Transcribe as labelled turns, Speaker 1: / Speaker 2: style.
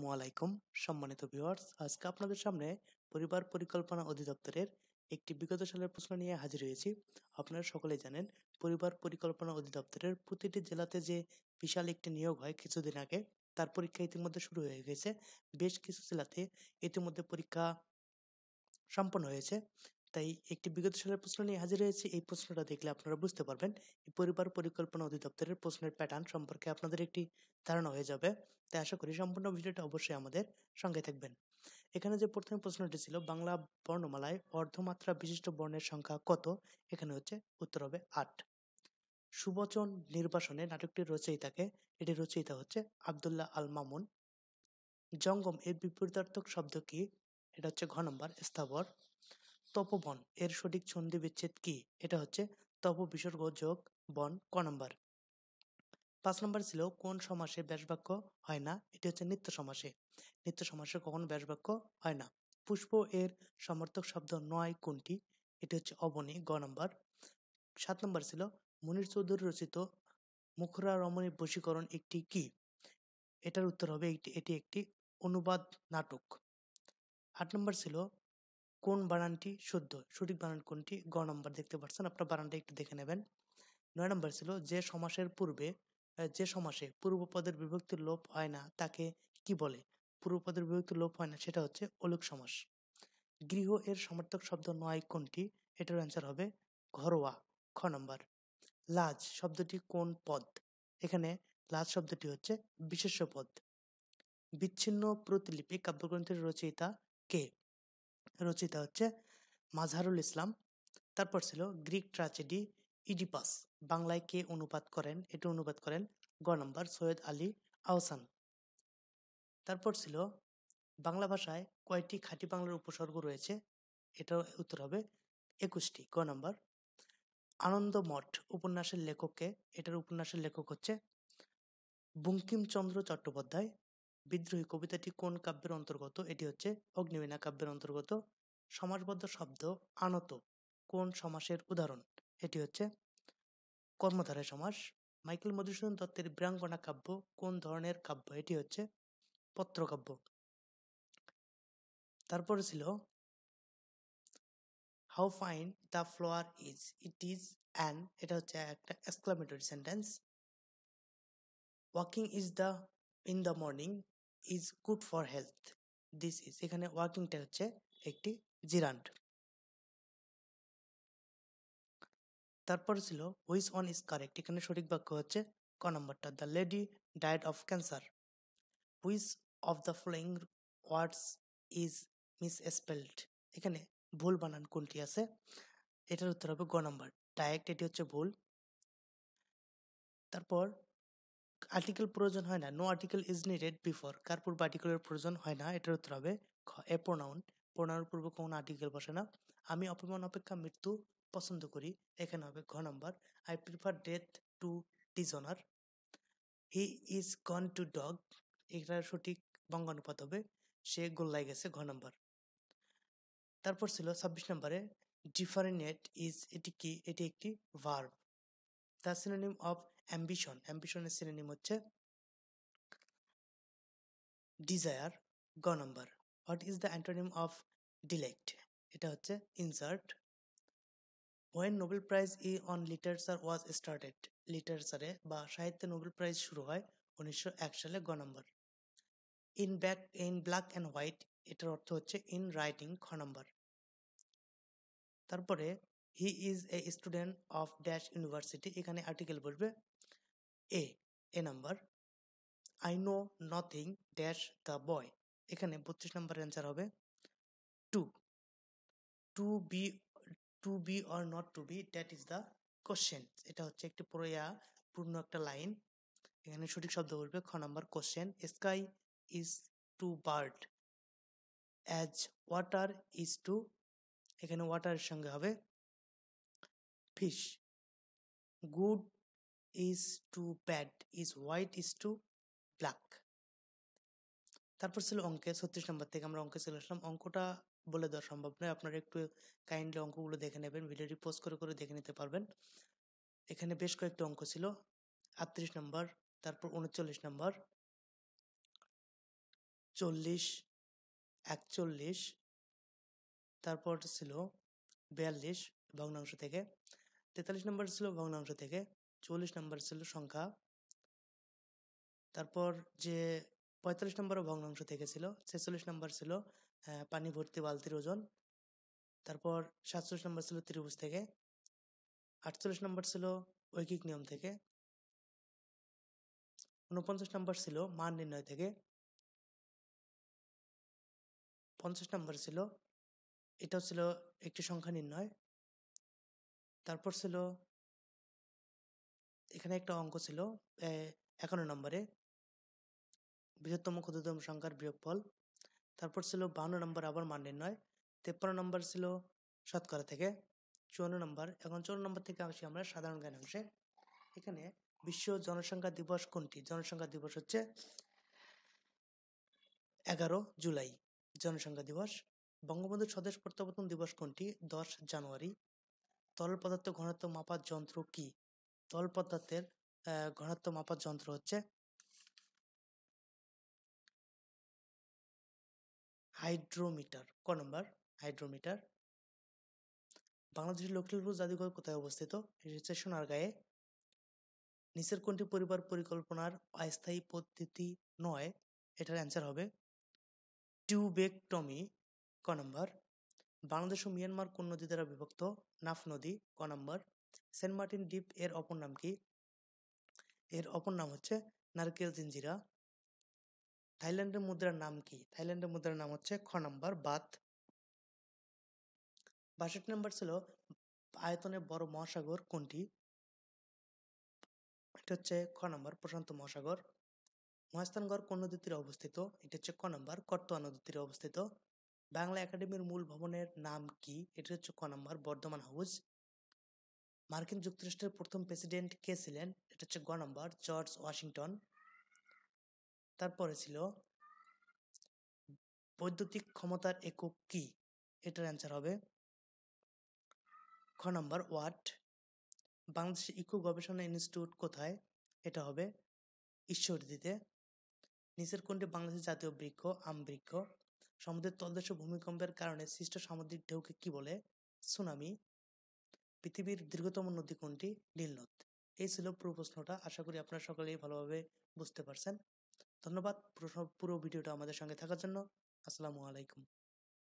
Speaker 1: আসসালামু আলাইকুম। সম্মানিত ভিউয়ার্স, আজকে আপনাদের সামনে পরিবার পরিকল্পনা অধিদপ্তরের একটি বিগত সালের প্রশ্ন নিয়ে হাজির হয়েছি। আপনারা সকলেই জানেন, পরিবার পরিকল্পনা অধিদপ্তরের প্রতিটি জেলাতে যে বিশাল একটি নিয়োগ হয় কিছুদিন আগে, তার পরীক্ষা ইতিমধ্যে শুরু হয়ে গেছে। বেশ কিছু জেলাতে ইতিমধ্যে পরীক্ষা সম্পন্ন হয়েছে। তাই একটি বিগত সালের প্রশ্ন নিয়ে হাজির হয়েছে। এই প্রশ্নটা দেখলে আপনারা বুঝতে পারবেন পরিবার পরিকল্পনা অধিদপ্তরের প্রশ্নের প্যাটার্ন সম্পর্কে আপনাদের একটি ধারণা হয়ে যাবে। তাই আশা করি সম্পূর্ণ ভিডিওটা অবশ্যই আমাদের সঙ্গে থাকবেন। এখানে যে প্রথম প্রশ্নটি ছিল, বাংলা বর্ণমালায় অর্ধমাত্রা বিশিষ্ট বর্ণের সংখ্যা কত? এখানে হচ্ছে উত্তর হবে আট। সুবচন নির্বাসনে নাটকটির রচয়িতাকে এটি রচয়িতা হচ্ছে আবদুল্লাহ আল মামুন। জঙ্গম এর বিপরীতার্থক শব্দ কি? এটা হচ্ছে ঘ নম্বর, স্থাবর। তপবন। এর সঠিক সন্ধি বিচ্ছেদ কি? এটা হচ্ছে তপ বিসর্গ যোগ বন ক নম্বর। পাঁচ নম্বর ছিল কোন সমাসে ব্যাসবাক্য হয় না? এটি হচ্ছে নিত্য সমাসে। নিত্য সমাসে কখনো ব্যাসবাক্য হয় না। পুষ্প এর সমর্থক শব্দ নয় কোনটি? এটি হচ্ছে অবনী গ নম্বর। সাত নম্বর ছিল মনির চৌধুরী রচিত মুখরা রমণী বশীকরণ একটি কি? এটার উত্তর হবে এটি একটি অনুবাদ নাটক। আট নম্বর ছিল কোন বানানটি শুদ্ধ? সঠিক বানান কোনটি? গ নম্বর দেখতে পাচ্ছেন আপনার বানানটা একটু দেখে নেবেন। নয় নম্বর ছিল, যে সমাসের পূর্বে যে সমাসে পূর্বপদের বিভক্তির লোপ হয় না, তাকে কি বলে? পূর্বপদের বিভক্তির লোপ হয় না, সেটা হচ্ছে অলোক সমাস। গৃহ এর সমর্থক শব্দ নয় কোনটি? এটার অ্যান্সার হবে ঘরোয়া। খ নম্বর, লাজ শব্দটি কোন পদ? এখানে লাজ শব্দটি হচ্ছে বিশেষ্য পদ। বিচ্ছিন্ন প্রতিলিপি কাব্যগ্রন্থের রচয়িতা কে? রচয়িতা হচ্ছে মাঝহারুল ইসলাম। তারপর ছিল গ্রিক ট্রাজেডি ইডিপাস। বাংলায় কে অনুবাদ করেন? এটি অনুবাদ করেন গ নম্বর সৈয়দ আলী আহসান। তারপর ছিল বাংলা ভাষায় কয়টি খাঁটি বাংলার উপসর্গ রয়েছে? এটার উত্তর হবে একুশটি। গ নম্বর আনন্দ মঠ উপন্যাসের লেখককে, এটার উপন্যাসের লেখক হচ্ছে বঙ্কিমচন্দ্র চট্টোপাধ্যায়। বিদ্রোহী কবিতাটি কোন কাব্যের অন্তর্গত? এটি হচ্ছে অগ্নিবীণা কাব্যের অন্তর্গত। সমাসবদ্ধ শব্দ আনত, কোন সমাসের উদাহরণ? এটি হচ্ছে কর্মধারয় সমাস। মাইকেল মধুসূদন দত্তের বীরাঙ্গনা কাব্য কোন ধরনের কাব্য? এটি হচ্ছে পত্রকাব্য। তারপরে ছিল how fine the flower is, it is an, এটা হচ্ছে একটা exclamatory sentence. Walking is the, in the morning is good for health this is এখানে ওয়াকিংটা হচ্ছে একটি জিরান্ড তারপর ছিল হুইচ ওয়ান ইজ কারেক্ট এখানে সঠিক বাক্য হচ্ছে ক নম্বরটা the lady died of cancer which of the following words is misspelled এখানে ভুল বানান কোনটি আছে? এটার উত্তর হবে গ নম্বর। ডায়েক্ট এটি হচ্ছে ভুল। তারপর আর্টিকেল প্রয়োজন হয় না। No article is needed before কার পূর্ব আর্টিকেলের প্রয়োজন হয় না। এটার উত্তর হবে এ প্রোনাউন প্রোনাউন পূর্ব কোনো আর্টিকেল বসে না। আমি অপমান, অপেক্ষা, মৃত্যু পছন্দ করি। এখানে হবে ঘ নম্বর। I prefer death to dishonour he is gone to dog এটার সঠিক বঙ্গানুপাত হবে। সে গোল্লায় গেছে, ঘ নম্বর। তারপর ছিল ছাব্বিশ নম্বরে ডিফারেন্ট ইজ এটি কি? এটি একটি verb the synonym of ambition অ্যাম্বিশনের synonym হচ্ছে ডিজায়ার গ নম্বর what is the antonym of dialect এটা হচ্ছে insert when Nobel prize E on literature was started লিটারেচারে বা সাহিত্যে নোবেল প্রাইজ শুরু হয় উনিশশো এক সালে গ নম্বর in back in black and white এটার অর্থ হচ্ছে ইন রাইটিং খ নম্বর তারপরে he is a student of dash university এখানে আর্টিকেল বলবে a a number I know nothing dash the boy এখানে বত্রিশ নম্বর অ্যান্সার হবে। To to be to be or not to be that is the question এটা হচ্ছে একটি পুরোয়া, পূর্ণ একটা লাইন এখানে সঠিক শব্দ বলবে, খ number question sky is to bird as water is to এখানে ওয়াটারের সঙ্গে হবে। Fish good is to bad is white is to black তারপর ছিল অঙ্কে ছত্রিশ নম্বর থেকে আমরা অঙ্কে চলে আসলাম। অঙ্কটা বলে দেওয়া সম্ভব নয়। আপনারা একটু কাইন্ডলি অঙ্কগুলো দেখে নেবেন। ভিডিওটি পোস্ট করে করে দেখে নিতে পারবেন। এখানে বেশ কয়েকটি অঙ্ক ছিল। আটত্রিশ নম্বর, তারপর উনচল্লিশ নম্বর, চল্লিশ, একচল্লিশ, তারপর ছিল বিয়াল্লিশ, ভগ্নাংশ থেকে তেতাল্লিশ নম্বর ছিল ভগ্নাংশ থেকে চল্লিশ নম্বর ছিল সংখ্যা। তারপর যে পঁয়তাল্লিশ নম্বর ভগ্নাংশ থেকে ছিল, ছেচল্লিশ নম্বর ছিল পানি ভর্তি বালতির ওজন। তারপর সাতচল্লিশ নম্বর ছিল ত্রিভুজ থেকে, আটচল্লিশ নম্বর ছিল ঐকিক নিয়ম থেকে উনপঞ্চাশ নম্বর ছিল মান নির্ণয় থেকে, পঞ্চাশ নম্বর ছিল, এটাও ছিল একটি সংখ্যা নির্ণয়। তারপর ছিল এখানে একটা অঙ্ক ছিল একান্ন নম্বরে। বৃহত্তম ক্ষুদ্রতম সংখ্যার বিয়োগফল। তারপর ছিল বাহান্ন নম্বর আবার মান নির্ণয়। তেপ্পান্ন নম্বর ছিল শতকরা থেকে। চুয়ান্ন নম্বর। এখন চুয়ান্ন নম্বর থেকে আসি আমরা সাধারণ জ্ঞান অংশে এখানে বিশ্ব জনসংখ্যা দিবস কোনটি? জনসংখ্যা দিবস হচ্ছে এগারো জুলাই। জনসংখ্যা দিবস। বঙ্গবন্ধু স্বদেশ প্রত্যাবর্তন দিবস কোনটি? দশ জানুয়ারি। তরল পদার্থ ঘনত্ব মাপার যন্ত্র কি? তরল পদার্থের ঘনত্ব মাপার যন্ত্র হচ্ছে হাইড্রোমিটার। ক নম্বর? হাইড্রোমিটার। বাংলাদেশের লক্ষ্মীপুর জাদুঘর কোথায় অবস্থিত? এটি হচ্ছে সোনারগাঁয়ে। নিচের কোনটি পরিবার পরিকল্পনার অস্থায়ী পদ্ধতি নয়? এটার অ্যান্সার হবে টিউবেকটমি। ক নম্বর? বাংলাদেশ ও মিয়ানমার কোন নদী দ্বারা বিভক্ত? নাফ নদী, ক নম্বর। সেন্ট মার্টিন দ্বীপ, এর অপর নাম কি? এর অপর নাম হচ্ছে নারকেল জিঞ্জিরা। থাইল্যান্ডের মুদ্রার নাম কি? থাইল্যান্ডের মুদ্রার নাম হচ্ছে খ নম্বর, বাত। বাষট্টি নম্বর ছিল আয়তনে বড় মহাসাগর কোনটি? এটা হচ্ছে খ নম্বর, প্রশান্ত মহাসাগর। মহাস্থানগড় কোন নদীর তীরে অবস্থিত? এটা হচ্ছে ক নম্বর, কট্টোয়া নদীর তীরে অবস্থিত। বাংলা একাডেমির মূল ভবনের নাম কি? এটা হচ্ছে ক নম্বর বর্ধমান হাউস। মার্কিন যুক্তরাষ্ট্রের প্রথম প্রেসিডেন্ট কে ছিলেন? এটা হচ্ছে গ নম্বর জর্জ ওয়াশিংটন। তারপরে ছিল বৈদ্যুতিক ক্ষমতার একক কি? এটার অ্যান্সার হবে খ নম্বর ওয়াট। বাংলাদেশ ইকো গবেষণা ইনস্টিটিউট কোথায়? এটা হবে ঈশ্বরদীতে। নিচের কোনটি বাংলাদেশের জাতীয় বৃক্ষ, আম বৃক্ষ। সমুদ্রের তলদেশ ভূমিকম্পের কারণে সৃষ্ট সামুদ্রিক ঢেউকে কি বলে? সুনামি। পৃথিবীর দীর্ঘতম নদী কোনটি? নীল নদ। এই ছিল পুরো প্রশ্নটা। আশা করি আপনারা সকলেই ভালোভাবে বুঝতে পারছেন। ধন্যবাদ পুরো পুরো ভিডিওটা আমাদের সঙ্গে থাকার জন্য। আসসালামু আলাইকুম।